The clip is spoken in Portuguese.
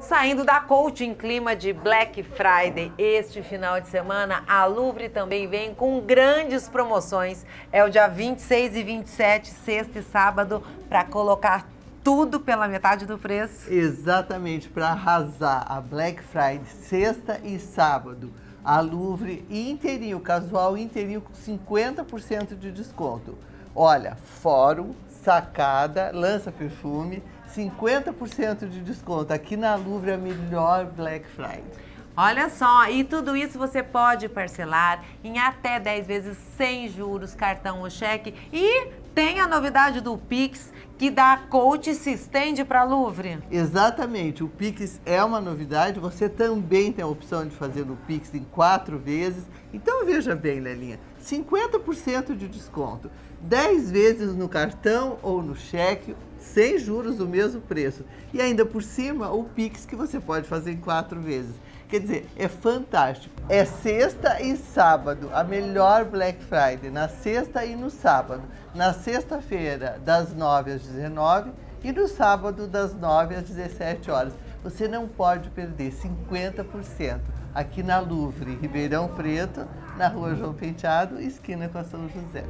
Saindo da Coach em clima de Black Friday, este final de semana a Louvre também vem com grandes promoções. É o dia 26 e 27, sexta e sábado, para colocar tudo pela metade do preço. Exatamente, para arrasar a Black Friday, sexta e sábado. A Louvre inteirinho, casual inteirinho com 50% de desconto. Olha, fórum, sacada, lança perfume, 50% de desconto. Aqui na Louvre, a melhor Black Friday. Olha só, e tudo isso você pode parcelar em até 10 vezes sem juros, cartão ou cheque. E tem a novidade do Pix, que da coach se estende para Louvre. Exatamente, o Pix é uma novidade. Você também tem a opção de fazer no Pix em quatro vezes. Então veja bem, Lelinha, 50% de desconto, 10 vezes no cartão ou no cheque, sem juros do mesmo preço. E ainda por cima, o Pix que você pode fazer em quatro vezes. Quer dizer, é fantástico. É sexta e sábado, a melhor Black Friday, na sexta e no sábado. Sexta-feira, das 9 às 19 e no sábado, das 9 às 17 horas. Você não pode perder 50% aqui na Louvre, Ribeirão Preto, na rua João Penteado, esquina com a São José.